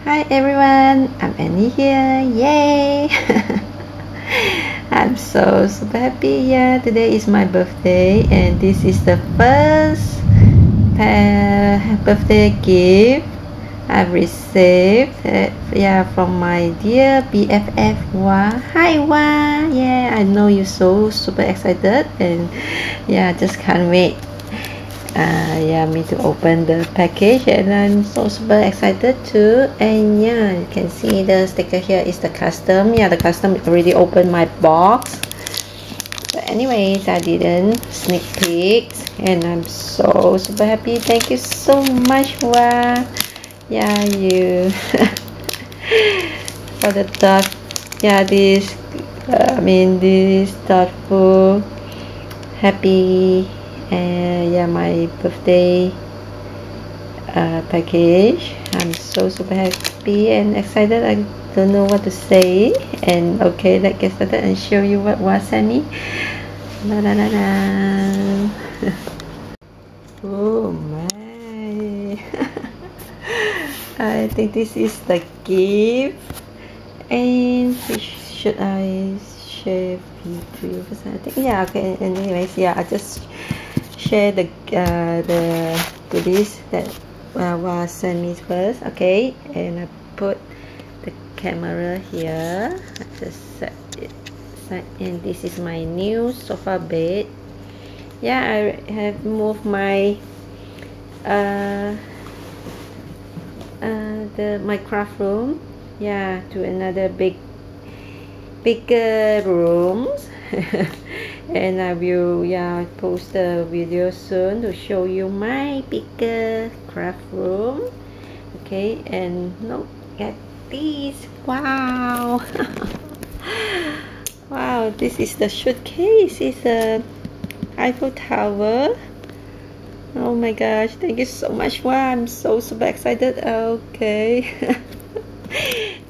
Hi everyone, I'm Annie here. Yay! I'm so super happy. Yeah, today is my birthday, and this is the first birthday gift I've received. Uh, yeah, from my dear BFF Wa. Hi Wa. Yeah, I know you're so super excited, and yeah, just can't wait uh, yeah me to open the package and I'm so super excited too and yeah you can see the sticker here is the custom. Yeah the custom already opened my box. But anyways I didn't sneak peek and I'm so super happy. Thank you so much Wa yeah you. For the thought yeah this uh, I mean this thoughtful happy and yeah my birthday uh, package. I'm so super happy and excited. I don't know what to say. And okay let's get started and show you what was sent me la la la. Oh my. I think this is the gift. And which should I share with you I think yeah okay. Anyways yeah I just share the uh, the goodies that uh, was sent me first okay? And I put the camera here. I just set it and this is my new sofa bed. Yeah I have moved my uh, uh, the my craft room yeah to another big bigger rooms and I will yeah post a video soon to show you my bigger craft room. Okay and look at this. Wow. Wow this is the suitcase. It's a Eiffel Tower. Oh my gosh thank you so much. Wow I'm so super excited. Okay.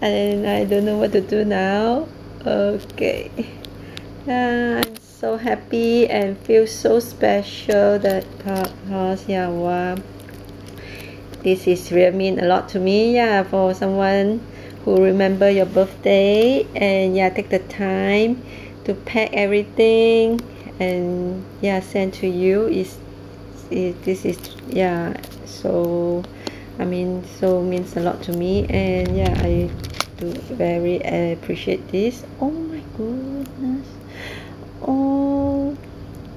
And I don't know what to do now. Okay. Uh, so happy and feel so special that uh, because yeah wow. This is really mean a lot to me yeah for someone who remember your birthday and yeah take the time to pack everything and yeah send to you is it, this is yeah so I mean so means a lot to me and yeah I do very appreciate this. Oh my goodness oh,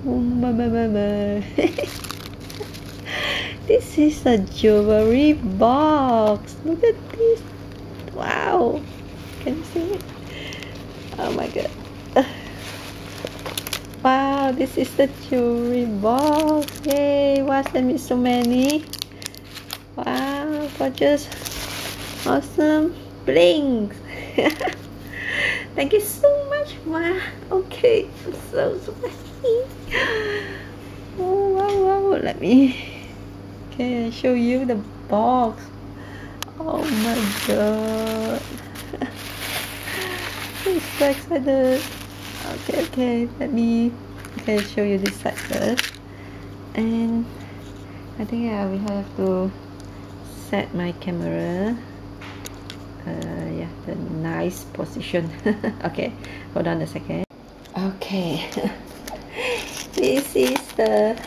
this is a jewelry box. Look at this. Wow. Can you see it? Oh my god. Wow this is the jewelry box. Yay wow sent me so many? Wow gorgeous. Awesome. Blings thank you so much. Wow. Okay. I'm so happy oh wow wow. Let me okay I show you the box? Oh my god. I'm so excited. Okay okay. Let me okay show you this side first. And I think I will have to set my camera uh, yeah the nice position. Okay hold on a second. Okay. This is the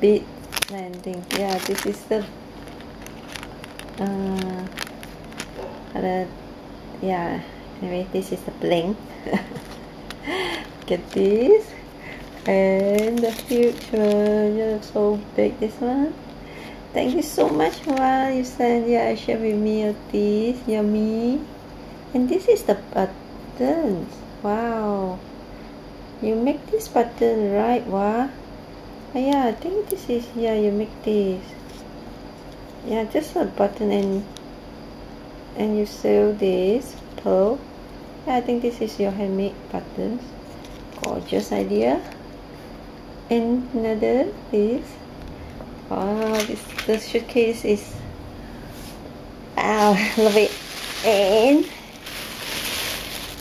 bit landing. Yeah this is the uh, the yeah anyway this is the bling get this. And the future yeah so big this one thank you so much while you send yeah share with me your this yummy. And this is the buttons wow. You make this button right wow oh, yeah I think this is yeah you make this. Yeah just a button and and you sew this pearl. Yeah, I think this is your handmade buttons. Gorgeous idea. And another this wow this the suitcase is wow ah, love it. And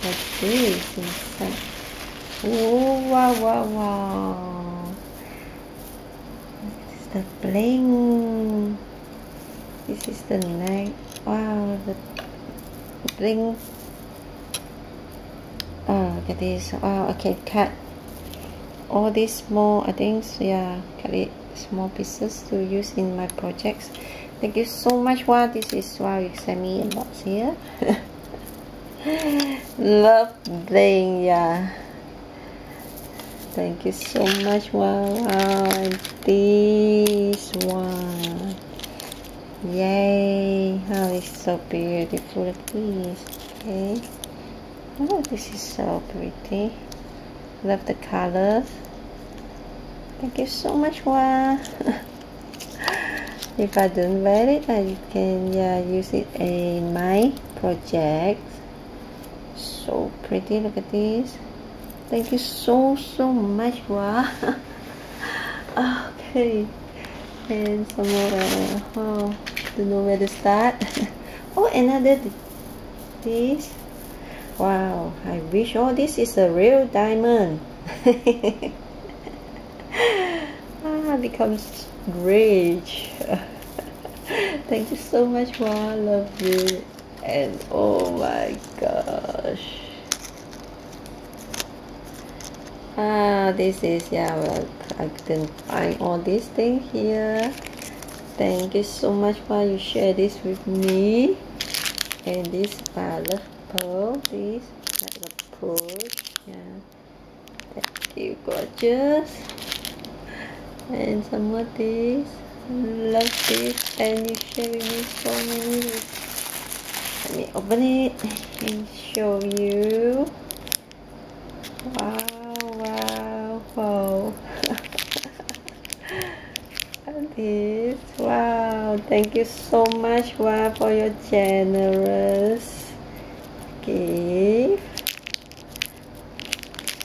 what's this inside? Oh wow wow wow. This is the bling. This is the neck wow the bling. Oh look at this. Wow can cut. All these small I think yeah cut it small pieces to use in my projects. Thank you so much wow this is wow you sent me a box here. Love bling yeah thank you so much wow, wow and this one. Yay. Oh it's so beautiful. This okay. Oh this is so pretty. Love the colors thank you so much wow if I don't wear it I can yeah use it in my project. So pretty look at this. Thank you so so much wow okay. And some more uh, oh don't know where to start. Oh another this. Wow I wish oh, this is a real diamond becomes rich thank you so much wow I love you. And oh my gosh. Ah this is yeah well I couldn't find all these things here. Thank you so much for you share this with me. And this I love pearl. This I love pearl. Yeah. Thank you gorgeous and some more this love this and you share with me so many let me open it and show you. Wow wow wow. This. Wow thank you so much wow for your generous gift.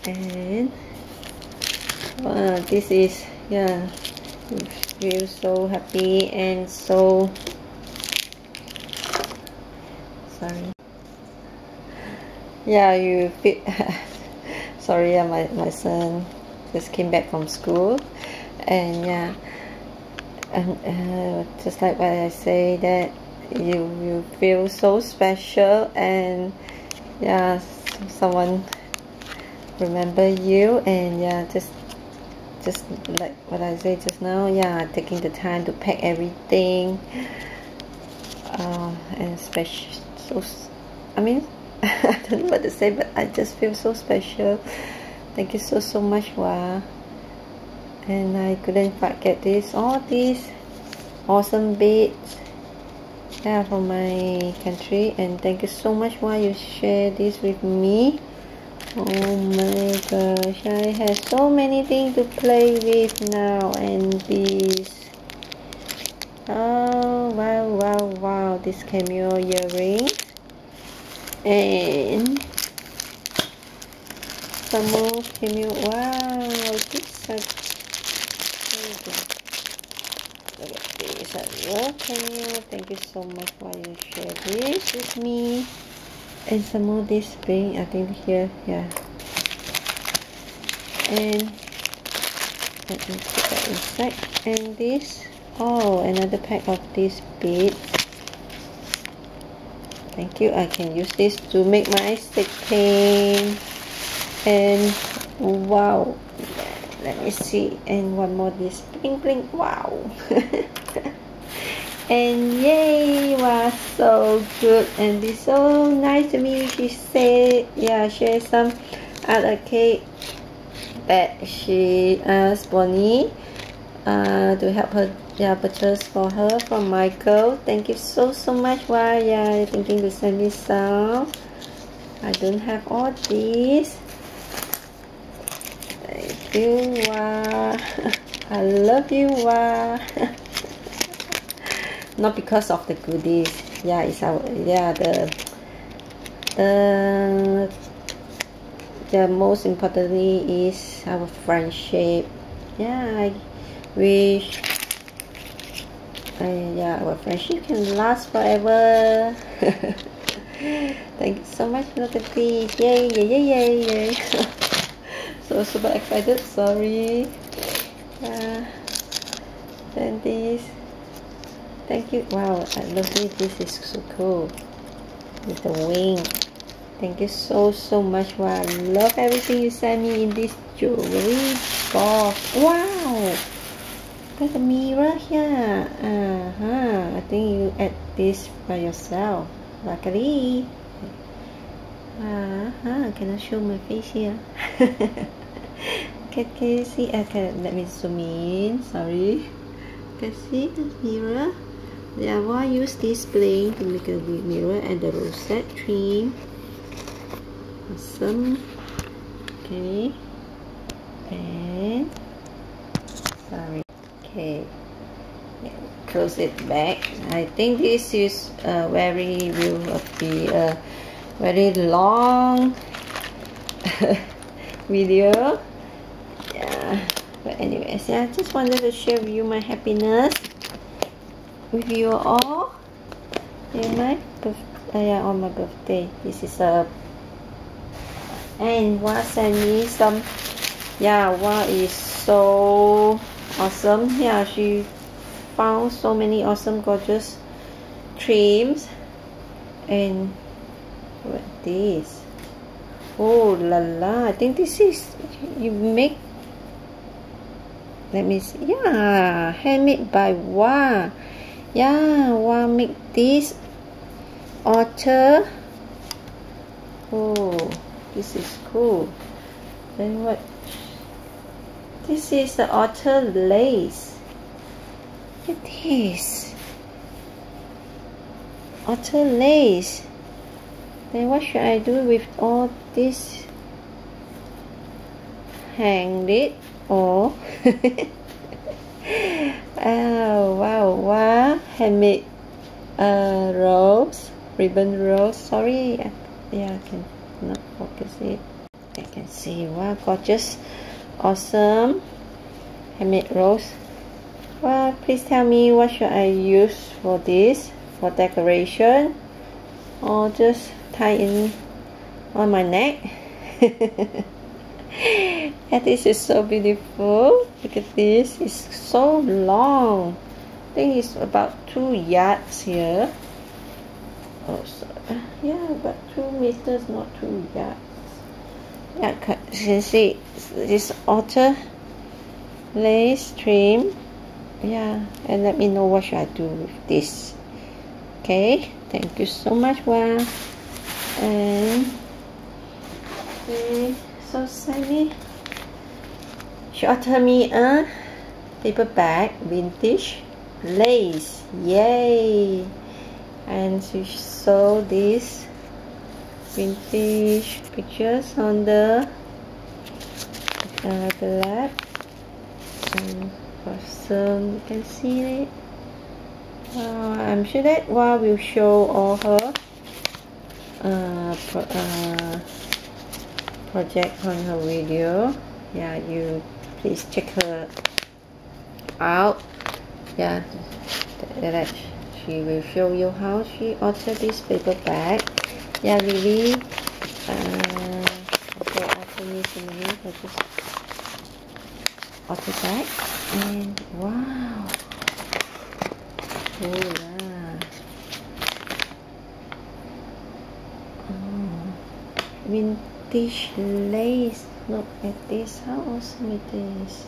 And wow this is yeah. You feel so happy and so sorry. Yeah you fit sorry yeah my, my son just came back from school. And yeah and uh, just like what I say that you you feel so special and yeah someone remember you and yeah just just like what I say just now yeah taking the time to pack everything uh, and special so I mean I don't know what to say but I just feel so special. Thank you so so much Wa and I couldn't forget this. All these awesome beads yeah from my country. And thank you so much why you share this with me oh my gosh I have so many things to play with now and this. Oh wow wow wow this cameo earring. And some more cameo wow this is look at this hello cameo. Thank you so much for you share. This with me and some more this thing I think here yeah. And let me put that inside. And this oh another pack of these beads. Thank you I can use this to make my stick pin and wow. Let me see. And one more this bling bling wow and yay was so good and be so nice to me she said yeah share some other cake that she asked Bonnie uh, to help her yeah purchase for her from Michael. Thank you so so much. Why yeah thinking to send me some? I don't have all these. Thank you Wah. I love you Wah not because of the goodies. Yeah it's our yeah the the the most importantly is our friendship. Yeah I wish and yeah our friendship can last forever. Thank you so much look at this yay yay yay yay yay. So super excited. Sorry. Uh, then this thank you. Wow I love it this is so cool. With the wing. Thank you so so much. Wow I love everything you sent me in this jewelry box. Wow. There's a mirror here. Uh-huh. I think you add this by yourself. Luckily. Uh-huh. Can I show my face here? Can, can you see? Okay let me zoom in. Sorry. Can see the mirror yeah why use this bling to make a mirror and the rosette trim awesome. Okay. And sorry. Okay. Close it back. I think this is a very will be a very long video. Yeah. But anyways yeah I just wanted to share with you my happiness with you all. Yeah my birthday uh, yeah, on my birthday. This is a and what sent me some yeah what is so awesome. Yeah she found so many awesome gorgeous trims. And what this? Oh la la. I think this is you make let me see. Yeah handmade by Wa yeah Wa make this otter oh this is cool. Then what? This is the otter lace. Look at this. Otter lace. Then what should I do with all this? Hang it or oh wow wow. Handmade uh rose ribbon rose sorry yeah I can not focus it. I can see. Wow gorgeous. Awesome. Handmade rose well please tell me what should I use for this for decoration? Or just tie in on my neck and this is so beautiful. Look at this. It's so long. I think it's about two yards here. Oh so, yeah about two meters not two yards. Yeah you can see this otter lace trim. Yeah and let me know what should I do with this. Okay thank you so much Wow and okay, so Sally she offered me a paper bag vintage lace yay. And she showed this vintage pictures on the uh, the lab. And awesome you can see it. Uh, I'm sure that Wa will show all her uh, pro uh, project on her video. Yeah you please check her out. Yeah that she will show you how she altered this paper bag. Yeah really uh, okay after me a minute I just alter bag. And wow. Oh yeah. Oh vintage lace look at this how awesome it is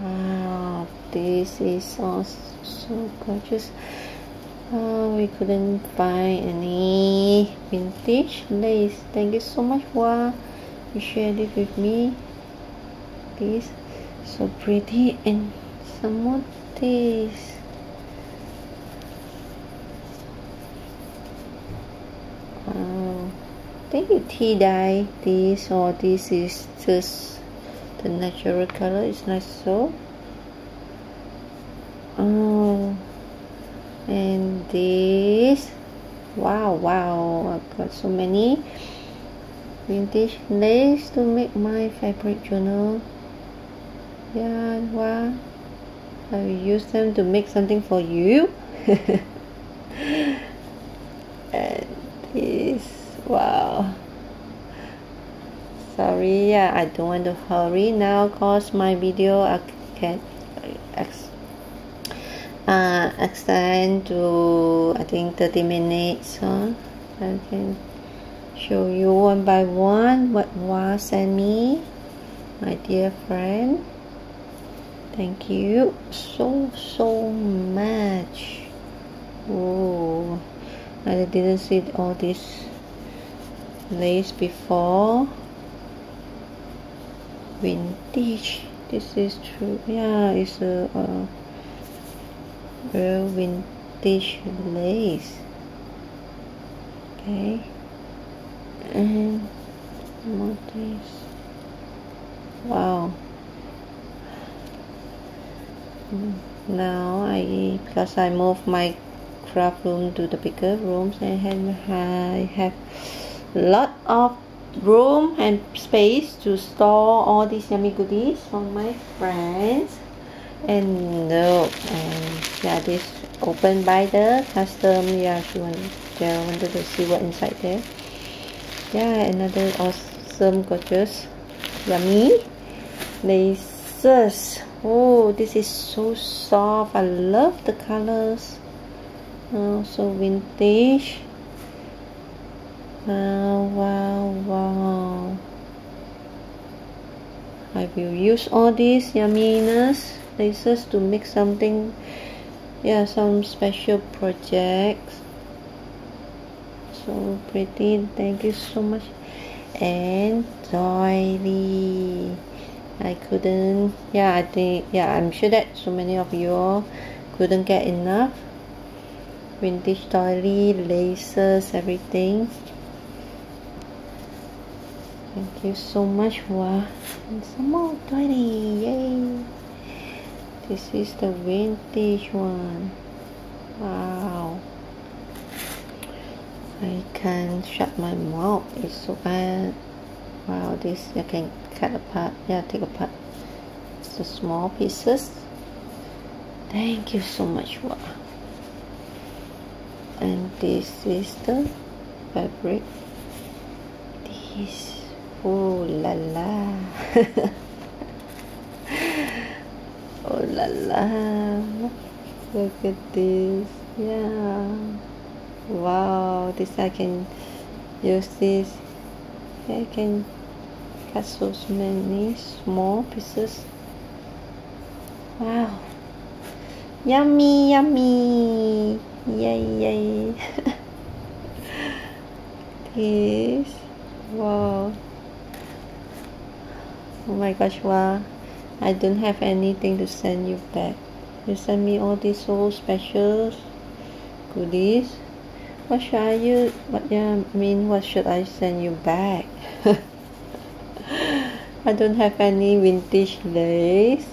wow this is so, so gorgeous. Oh we couldn't find any vintage lace. Thank you so much Wa you shared it with me. This so pretty. And some more this think you tea dye. This or this is just the natural color. It's nice so. Oh. And this. Wow wow. I've got so many. Vintage lace to make my fabric journal. Yeah wow. I will use them to make something for you and this wow yeah I don't want to hurry now cause my video I can gonna uh, extend to I think 30 minutes huh? I can show you one by one what was sent me my dear friend. Thank you so so much. Oh I didn't see all this lace before vintage. This is true. Yeah it's a, a real vintage lace. Okay. And what is wow. Now I because I moved my craft room to the bigger rooms and I have a lot of room and space to store all these yummy goodies for my friends. And no and yeah this opened by the custom. Yeah she wanted, yeah, wanted to see what inside there. Yeah another awesome gorgeous yummy laces. Oh this is so soft. I love the colors. Oh so vintage wow wow wow. I will use all these yumminess places to make something? Yeah some special projects. So pretty. Thank you so much. And doily I couldn't. Yeah I think yeah I'm sure that so many of you all couldn't get enough. Vintage doily laces everything thank you so much wow and some more doily yay. This is the vintage one. Wow. I can shut my mouth. It's so bad. Wow this I can cut apart. Yeah take apart. It's the small pieces. Thank you so much wow and this is the fabric. This oh la la. Oh la la. Look at this. Yeah. Wow this I can use this. I can cut so many small pieces. Wow. Yummy yummy. Yay yay. This. Wow oh my gosh wow. I don't have anything to send you back. You send me all these so special goodies. What should I use what yeah I mean what should I send you back? I don't have any vintage lace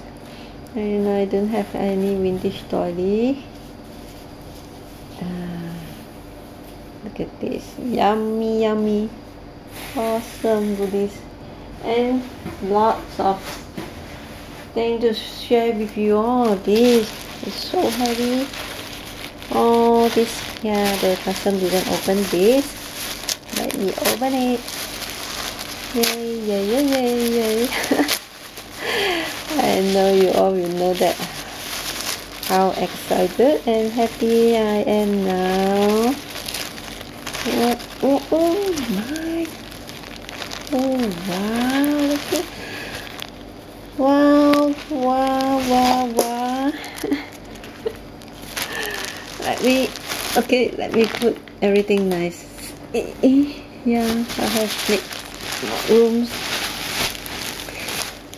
and I don't have any vintage doily uh, look at this. Yummy yummy. Awesome goodies and lots of thing to share with you. All this is so heavy. Oh this yeah the custom didn't open this. Let me open it. Yay yay yay yay yay. I know you all will know that how excited and happy I am now. Oh, oh, oh my oh wow look at Wow, wow, wow, wow. let me, okay, let me put everything nice. Yeah, I have make rooms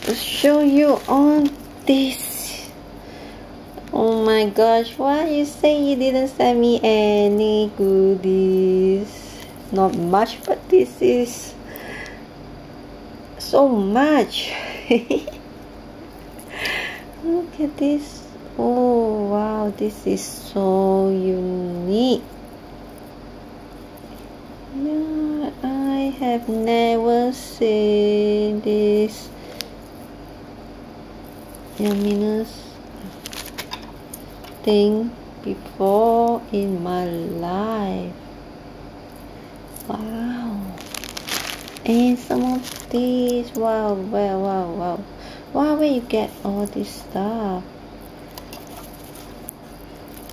to show you all this. Oh my gosh, why you say you didn't send me any goodies? Not much, but this is so much. look at this. Oh wow this is so unique. Yeah I have never seen this yumminess thing before in my life. Wow and some of these wow wow wow wow. Wow where you get all this stuff?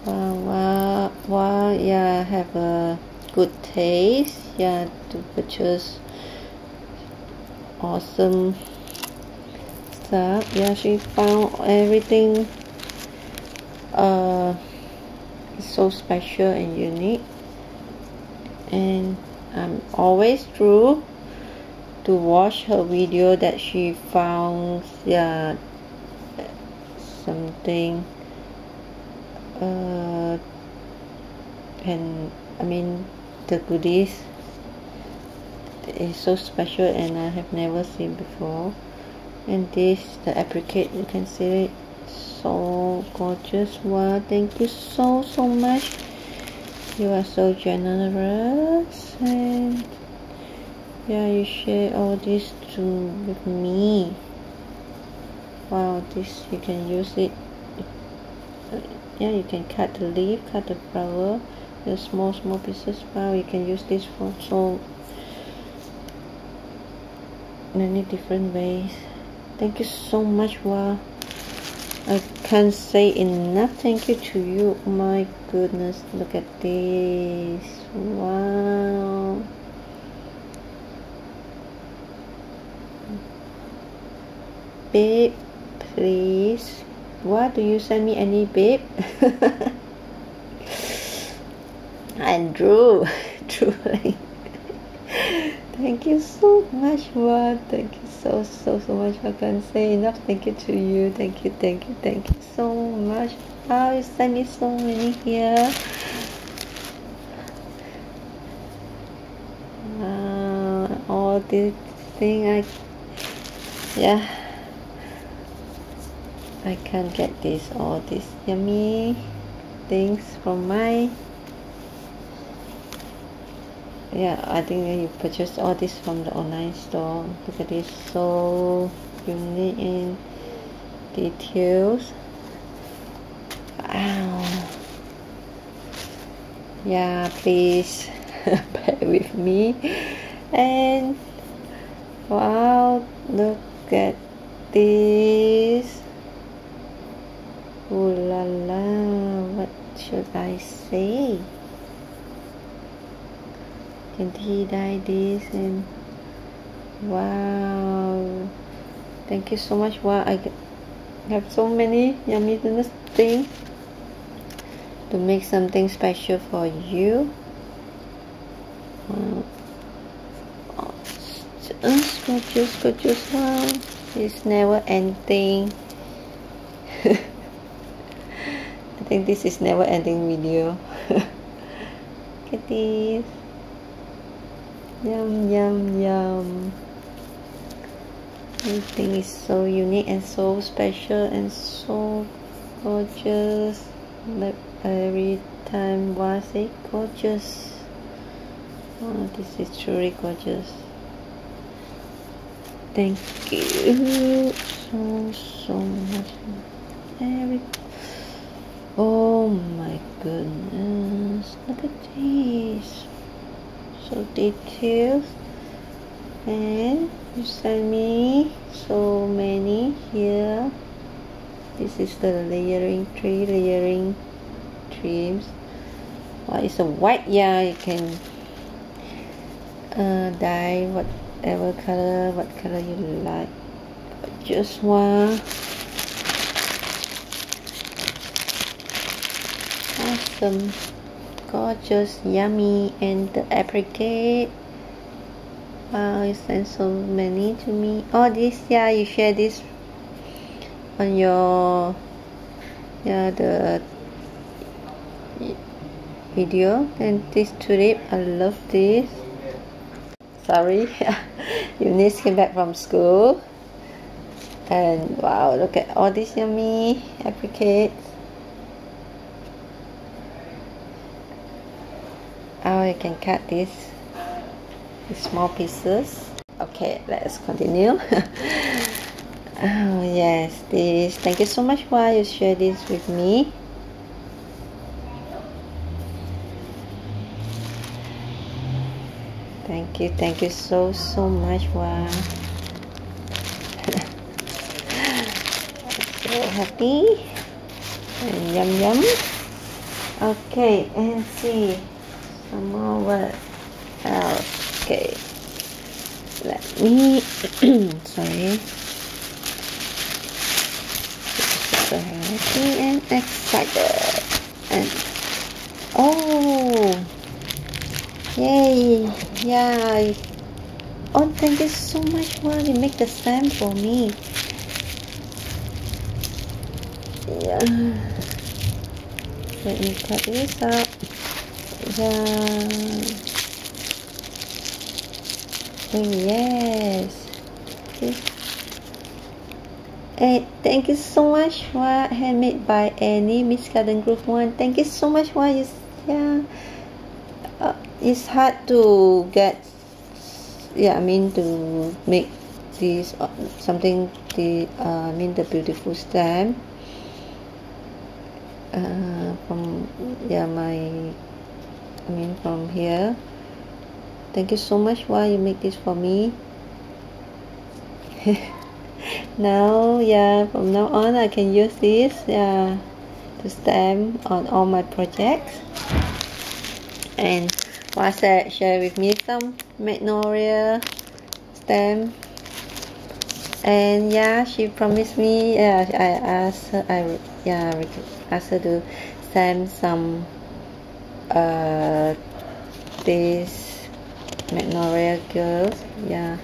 Wow wow wow yeah have a good taste. Yeah to purchase awesome stuff. Yeah she found everything uh so special and unique. And I'm always true to watch her video that she found yeah something uh and I mean the goodies. Is so special and I have never seen before. And this the apricot you can see it. So gorgeous. Wow thank you so so much. You are so generous and yeah you share all this to with me. Wow this you can use it. Yeah you can cut the leaf cut the flower the small small pieces. Wow you can use this for so many different ways. Thank you so much wow I can't say enough. Thank you to you. Oh my goodness look at this. Wow babe please. Why do you send me any babe? Andrew truly thank you so much wow thank you so so so much I can't say enough. Thank you to you. Thank you thank you thank you so much. Wow you sent me so many here. Wow all this thing I yeah I can't get this all these yummy things from my yeah I think you purchased all this from the online store look at this so unique in details. Wow. Yeah please bear with me. And wow look at this Ooh la la, what should I say? Can he dye this and wow. Thank you so much. Wow I have so many yummy things to make something special for you. Wow. Oh, gorgeous gorgeous wow. It's never ending I think this is never ending video. This yum yum yum. Everything is so unique and so special and so gorgeous. Like every time was it gorgeous. Oh this is truly gorgeous. Thank you so so much. Every oh my goodness. Look at this so detailed. And you send me so many here. This is the layering tree layering trims well, it's a white yeah you can uh, dye whatever color what color you like. Just one awesome. Gorgeous yummy and the apricot wow you sent so many to me. Oh this yeah you share this on your yeah the video. And this tulip I love this. Sorry Eunice came back from school. And wow look at all these yummy apricots how you can cut this small pieces. Okay let's continue. Oh yes this. Thank you so much why you share this with me. Thank you thank you so so much wow. So happy and yum yum. Okay, and see some more what else. Okay, let me. sorry. So happy and excited, and oh, yay! Yeah. Oh, thank you so much. Wow, you make the stamp for me. Yeah let me cut this up oh yes. Hey, thank you so much for handmade by Annie Miss Garden Grove one. Thank you so much for it's yeah uh, it's hard to get yeah I mean to make this uh, something the uh, I mean the beautiful stamp. Uh, from yeah my I mean from here. Thank you so much why you make this for me. Now yeah from now on I can use this yeah to stamp on all my projects. And Wasa share with me some magnolia stamp. And yeah she promised me yeah I asked her I yeah asked her to send some uh this magnolia girls yeah.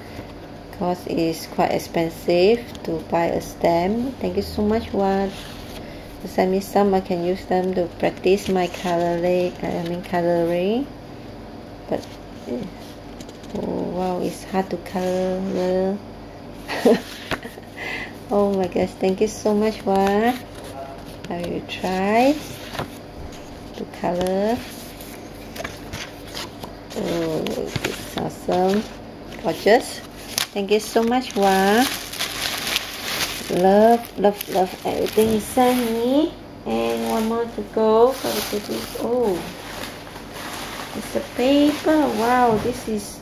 Because it's quite expensive to buy a stamp. Thank you so much one send me some I can use them to practice my coloring I mean coloring. But oh wow it's hard to color. Oh my gosh thank you so much Wa I will try to color oh it's awesome gorgeous thank you so much Wa love love love everything you sent me. And one more to go for the goodies oh. It's a paper. Wow this is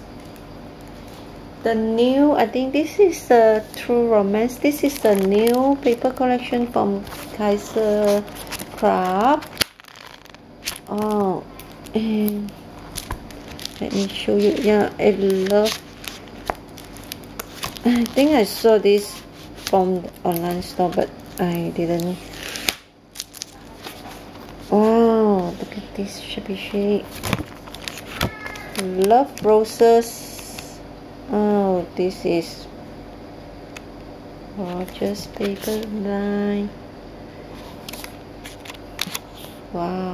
the new I think this is the true romance. This is the new paper collection from Kaiser Craft oh and let me show you. Yeah I love. I think I saw this from the online store but I didn't. Wow look at this shabby chic love roses. Oh this is gorgeous paper line. Wow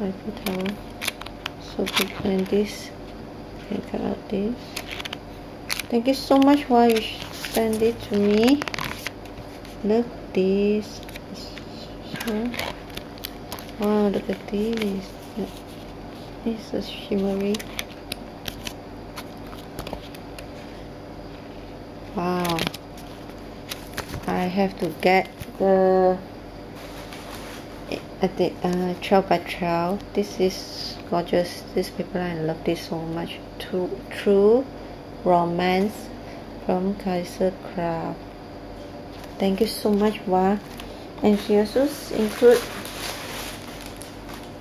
I put out so different this can cut out this thank you so much why you send it to me. Look this. Wow look at this. This is shimmery wow. I have to get the at the uh, 12 by 12 this is gorgeous. This paper I love this so much. True true romance from Kaiser Craft. Thank you so much Wa. And she also include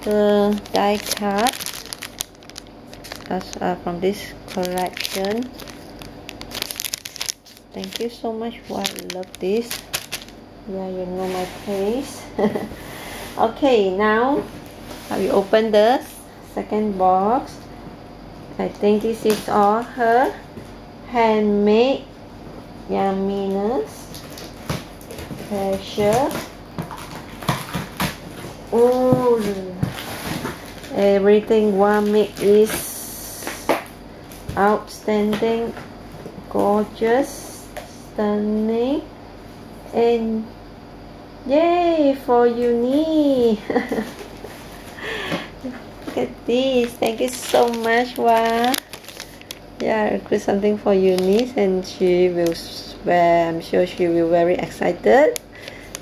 the die cut as uh, from this collection. Thank you so much for I love this. Yeah you know my face okay now I will open the second box? I think this is all her handmade yumminess pressure. Oh everything one make is outstanding gorgeous stunning and yay for uni look at this. Thank you so much Wa. Yeah I create something for Eunice and she will well, I'm sure she will very excited.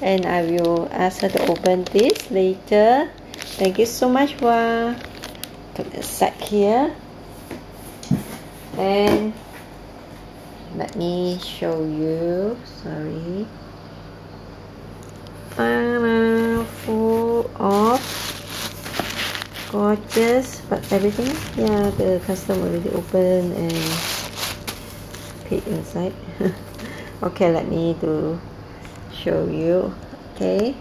And I will ask her to open this later. Thank you so much Wa. Put the sack here. And let me show you. Sorry uh, full of gorgeous but everything yeah the custom already open and paid inside. Okay let me do show you okay?